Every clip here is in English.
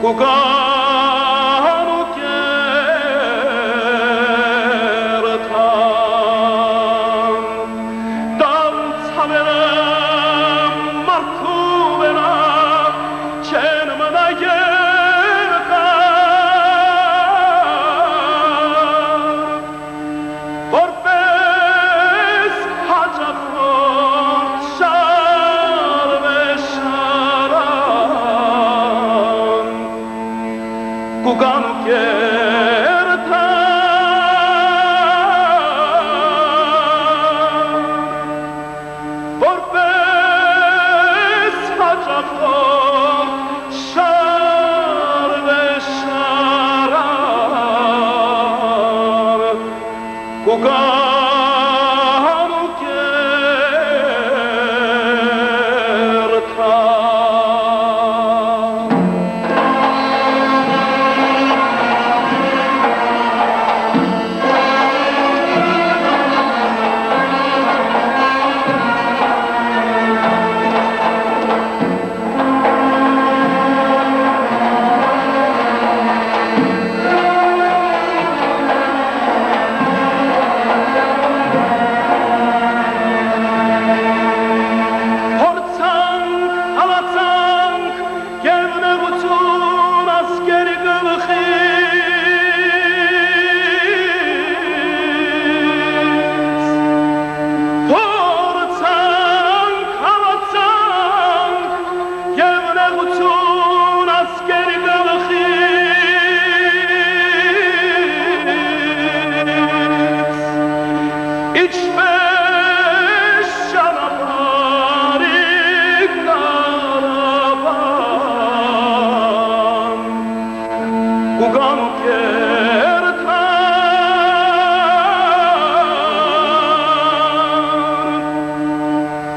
Kuka gone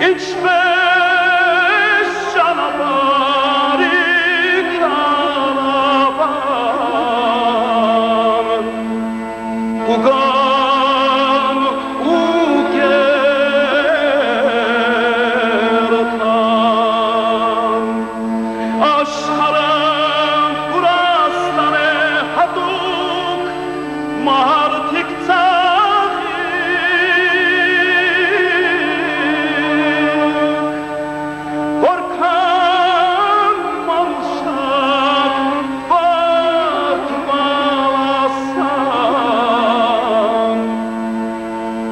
It's fair.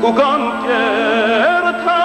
구강 깨르타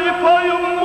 pay pay mor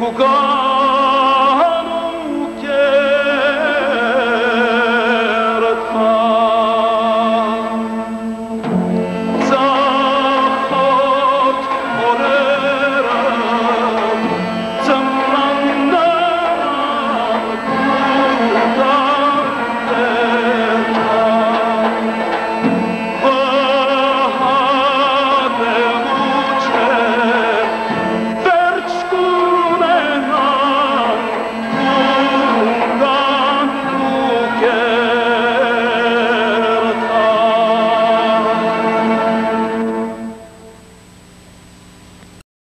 Coco.